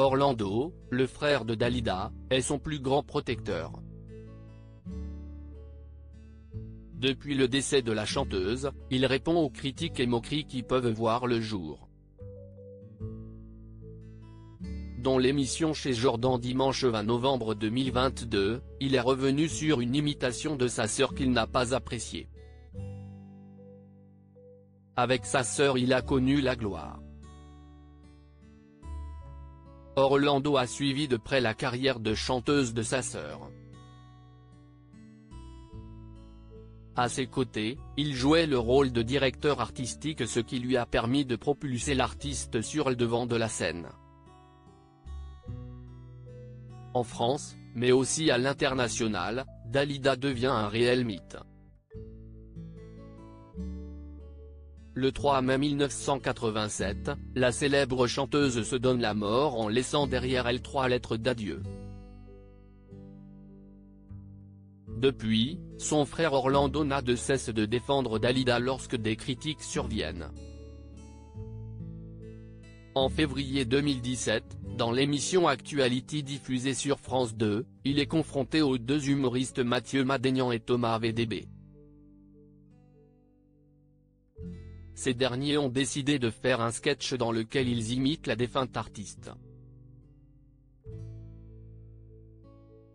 Orlando, le frère de Dalida, est son plus grand protecteur. Depuis le décès de la chanteuse, il répond aux critiques et moqueries qui peuvent voir le jour. Dans l'émission chez Jordan dimanche 20 novembre 2022, il est revenu sur une imitation de sa sœur qu'il n'a pas appréciée. Avec sa sœur il a connu la gloire. Orlando a suivi de près la carrière de chanteuse de sa sœur. À ses côtés, il jouait le rôle de directeur artistique ce qui lui a permis de propulser l'artiste sur le devant de la scène. En France, mais aussi à l'international, Dalida devient un réel mythe. Le 3 mai 1987, la célèbre chanteuse se donne la mort en laissant derrière elle trois lettres d'adieu. Depuis, son frère Orlando n'a de cesse de défendre Dalida lorsque des critiques surviennent. En février 2017, dans l'émission Actuality diffusée sur France 2, il est confronté aux deux humoristes Mathieu Madénian et Thomas VDB. Ces derniers ont décidé de faire un sketch dans lequel ils imitent la défunte artiste.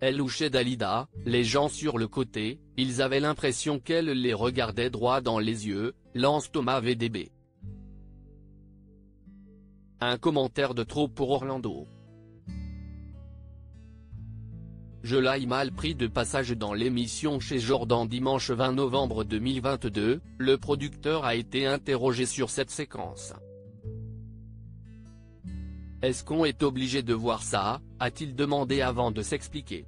Elle louchait Dalida, les gens sur le côté, ils avaient l'impression qu'elle les regardait droit dans les yeux, lance Thomas VDB. Un commentaire de trop pour Orlando. Je l'ai mal pris de passage dans l'émission chez Jordan dimanche 20 novembre 2022, le producteur a été interrogé sur cette séquence. Est-ce qu'on est obligé de voir ça, a-t-il demandé avant de s'expliquer.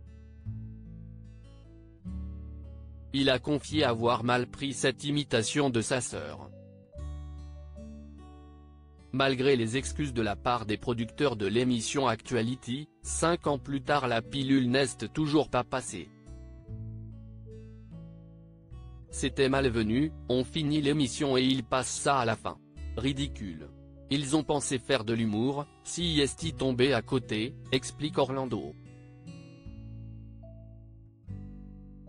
Il a confié avoir mal pris cette imitation de sa sœur. Malgré les excuses de la part des producteurs de l'émission Actuality, cinq ans plus tard la pilule n'est toujours pas passée. C'était malvenu, on finit l'émission et ils passent ça à la fin. Ridicule. Ils ont pensé faire de l'humour, si est tombé à côté, explique Orlando.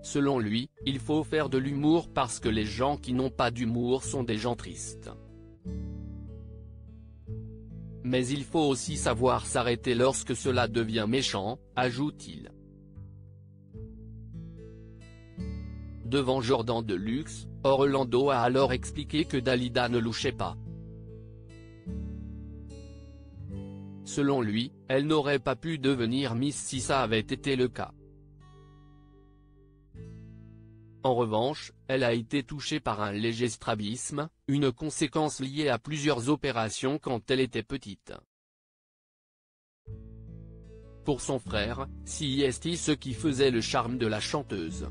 Selon lui, il faut faire de l'humour parce que les gens qui n'ont pas d'humour sont des gens tristes. Mais il faut aussi savoir s'arrêter lorsque cela devient méchant, ajoute-t-il. Devant Jordan de Luxe, Orlando a alors expliqué que Dalida ne louchait pas. Selon lui, elle n'aurait pas pu devenir Miss si ça avait été le cas. En revanche, elle a été touchée par un léger strabisme, une conséquence liée à plusieurs opérations quand elle était petite. Pour son frère, si est ce qui faisait le charme de la chanteuse.